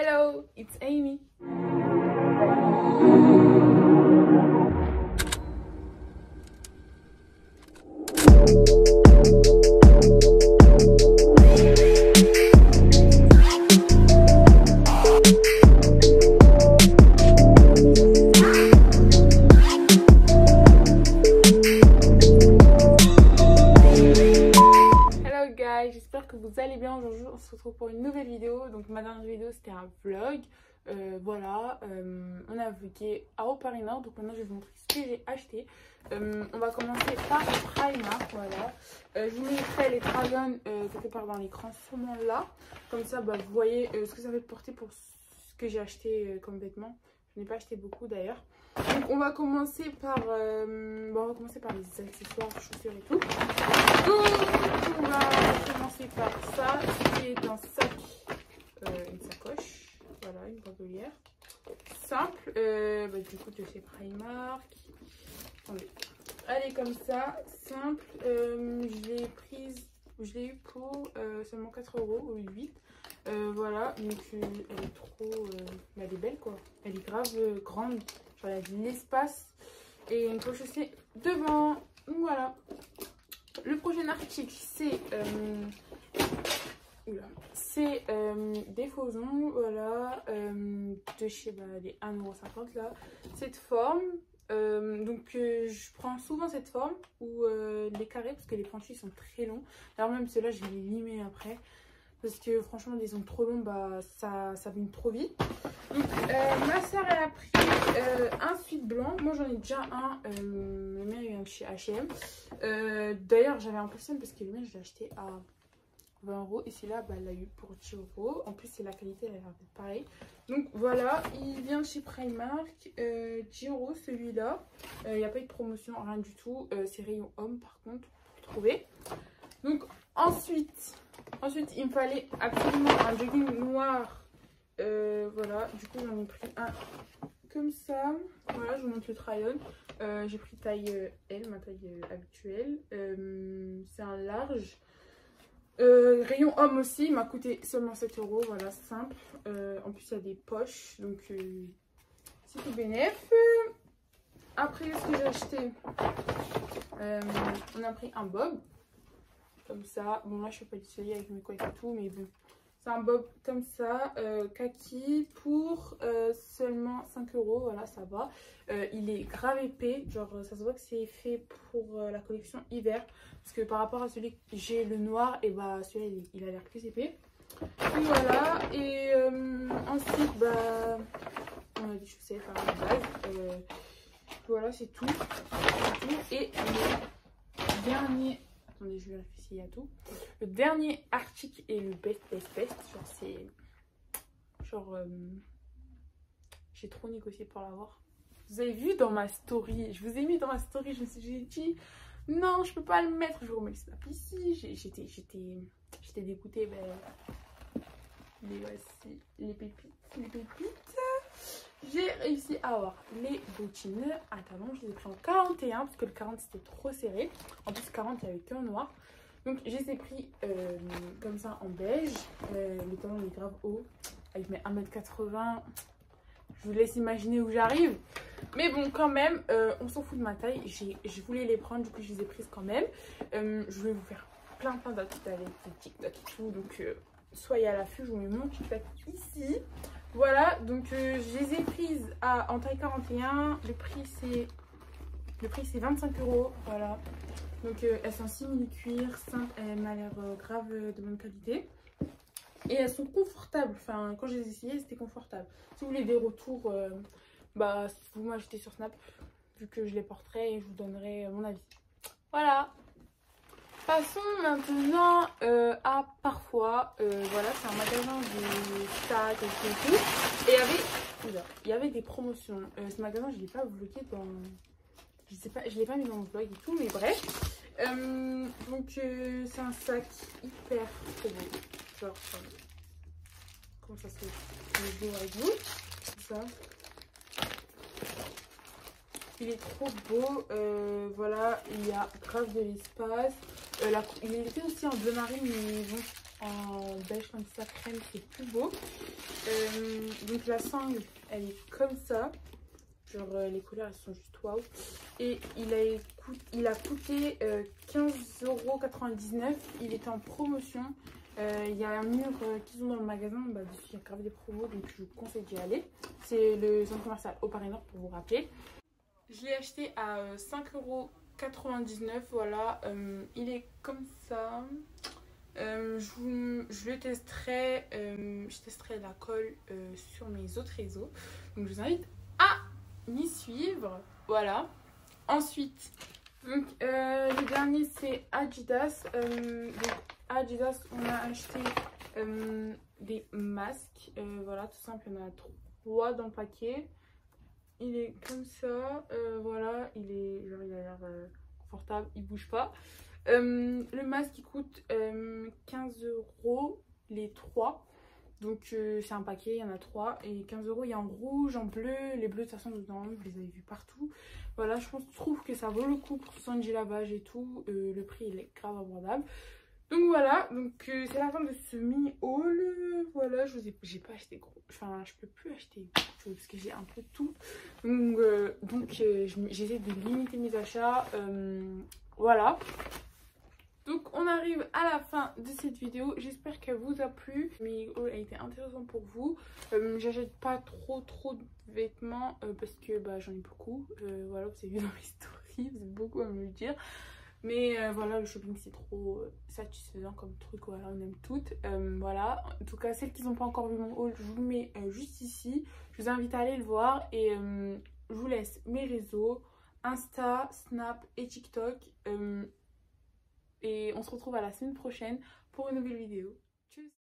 Hello, it's Amy. J'espère que vous allez bien. Aujourd'hui, on se retrouve pour une nouvelle vidéo. Donc, ma dernière vidéo, c'était un vlog. Euh, voilà, euh, on a vlogué à Au Paris Nord. Donc, maintenant, je vais vous montrer ce que j'ai acheté. Euh, on va commencer par Primark. Voilà, je vous mettrai les dragons quelque part dans l'écran, sûrement là. Comme ça, bah, vous voyez ce que ça va porter pour ce que j'ai acheté comme vêtements. Je n'ai pas acheté beaucoup d'ailleurs. Donc, on va commencer par, euh, bon, on va commencer par les accessoires, chaussures et tout. Donc, on va commencer par ça, qui est un sac, euh, une sacoche, voilà, une bandolière. Simple, euh, bah, du coup de chez Primark. Elle est comme ça, simple. Je l'ai prise, je l'ai eu pour seulement 4 euros au 8. Euh, voilà, donc elle est trop, elle est belle quoi. Elle est grave grande, a de l'espace et une poche aussi devant. Voilà. Le prochain article, c'est euh, c'est euh, des faux ongles, voilà, euh, de chez bah, les 1,50€ là. Cette forme, donc je prends souvent cette forme ou euh, les carrés parce que les pointus sont très longs. Alors même ceux-là, je vais les limer après. Parce que franchement, des ongles trop longs, bah, ça, ça vient trop vite. Donc, euh, ma soeur, elle a pris euh, un suite blanc. Moi, j'en ai déjà un. Euh, le mien, il chez H&M. Euh, D'ailleurs, j'avais un peu seul parce que le mien, je l'ai acheté à 20 euros. Et celui-là, bah, elle l'a eu pour 10 euros. En plus, c'est la qualité, elle a l'air d'être pareille. Donc, voilà. Il vient de chez Primark. Euh, 10 euros, celui-là. Il n'y a pas eu de promotion, rien du tout. C'est rayon homme, par contre, pour trouver. Donc, ensuite... Ensuite, il me fallait absolument un jogging noir. Euh, voilà, du coup, j'en ai pris un comme ça. Voilà, je vous montre le try-on. Euh, J'ai pris taille euh, L, ma taille habituelle. Euh, C'est un large. Rayon homme aussi, il m'a coûté seulement 7 euros. Voilà, simple. En plus, il y a des poches, donc c'est tout bénef. Après, ce que j'ai acheté, on a pris un bob comme ça. Bon, là, je fais pas du avec mes couettes et tout, mais bon. C'est un bob comme ça, euh, kaki, pour euh, seulement 5 euros. Voilà, ça va. Euh, il est grave épais. Genre, ça se voit que c'est fait pour la collection hiver. Parce que par rapport à celui que j'ai, le noir, et bah celui-là, il, il a l'air plus épais. Voilà. Et ensuite, bah, on a des chaussettes à la base. Voilà, c'est tout. Tout. Et le dernier Attendez, je s'il y a tout. Le dernier article est le best, best, best. Genre, c'est. Genre. euh, J'ai trop négocié pour l'avoir. Vous avez vu dans ma story, je vous ai mis dans ma story, je me suis dit non, je peux pas le mettre. Je vous remets le snap ici. J'étais dégoûtée. Ben, les voici, les pépites, les pépites. Réussi à avoir les bottines à talons. Je les ai pris en 41 parce que le 40 c'était trop serré. En plus, 40 il n'y avait qu'un noir. Donc, je les ai pris euh, comme ça en beige. Euh, le talon il est grave haut. Avec mes 1m80. Je vous laisse imaginer où j'arrive. Mais bon, quand même, euh, on s'en fout de ma taille. Je voulais les prendre, du coup, je les ai prises quand même. Je vais vous faire plein, plein d'activités avec des et tout. Donc, soyez à l'affût. Je vous mets mon TikTok ici. Voilà, donc euh, je les ai prises à, en taille 41. Le prix, c'est le prix c'est 25 euros. Voilà. Donc, euh, elles sont simili-cuir, simple. Elles m'ont l'air euh, grave de bonne qualité. Et elles sont confortables. Enfin, quand je les ai essayées, c'était confortable. Si vous voulez des retours, bah, vous m'ajoutez sur Snap, vu que je les porterai et je vous donnerai mon avis. Voilà. Passons maintenant à Euh, voilà, c'est un magasin de sacs et tout. Et il y avait, des promotions. Euh, ce magasin, je l'ai pas bloqué dans... Je sais pas, je l'ai pas mis dans mon blog et tout, mais bref. Euh, donc, c'est un sac hyper trop beau. Genre, comment ça se fait? Le avec vous. Il est trop beau. Voilà, il y a grave de l'espace. Euh, la il était aussi en bleu marine, mais bon, en beige comme ça, crème, c'est plus beau. Euh, donc la sangle, elle est comme ça. Genre euh, les couleurs, elles sont juste waouh. Et il a, il a coûté 15,99€. Il était en promotion. Il y a un mur qu'ils ont dans le magasin, bah, il y a grave des promos, donc je vous conseille d'y aller. C'est le centre commercial au Paris Nord pour vous rappeler. Je l'ai acheté à 5,99€. Voilà, il est comme ça. Euh, je, le testerai, euh, je testerai la colle euh, sur mes autres réseaux. Donc je vous invite à m'y suivre. Voilà. Ensuite, donc, le dernier c'est Adidas. donc Adidas, on a acheté des masques. voilà, tout simple, il y en a trois dans le paquet. Il est comme ça. voilà, il est genre il a l'air confortable, il bouge pas. Euh, le masque il coûte 15 euh, euros les trois. Donc euh, c'est un paquet, il y en a trois. Et 15 euros, il y a en rouge, en bleu. Les bleus de toute façon, vous les avez vus partout. Voilà, je trouve que ça vaut le coup pour 70 lavage et tout. le prix il est grave abordable. Donc voilà, donc c'est la fin de ce mini haul. Voilà, je vous ai, pas acheté gros. Enfin, je peux plus acheter parce que j'ai un peu tout. Donc, donc j'essaie de limiter mes achats. voilà. Donc on arrive à la fin de cette vidéo. J'espère qu'elle vous a plu. Mais a été intéressant pour vous. Euh, j'achète pas trop trop de vêtements euh, parce que bah, j'en ai beaucoup. Euh, voilà, vous avez vu dans mes stories, vous avez beaucoup à me le dire. Mais voilà, le shopping c'est trop satisfaisant comme truc, voilà, on aime toutes. voilà, en tout cas, celles qui n'ont pas encore vu mon haul, je vous mets juste ici. Je vous invite à aller le voir et je vous laisse mes réseaux, Insta, Snap et TikTok. Et on se retrouve à la semaine prochaine pour une nouvelle vidéo. Tchuss